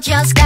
just